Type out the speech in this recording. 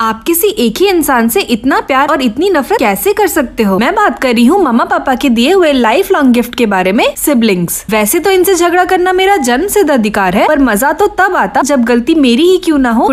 आप किसी एक ही इंसान से इतना प्यार और इतनी नफरत कैसे कर सकते हो? मैं बात कर रही हूँ मम्मा पापा के दिए हुए लाइफ लॉन्ग गिफ्ट के बारे में सिबलिंग्स वैसे तो इनसे झगड़ा करना मेरा जन्म सिद्ध अधिकार है, पर मज़ा तो तब आता जब गलती मेरी ही क्यों ना हो।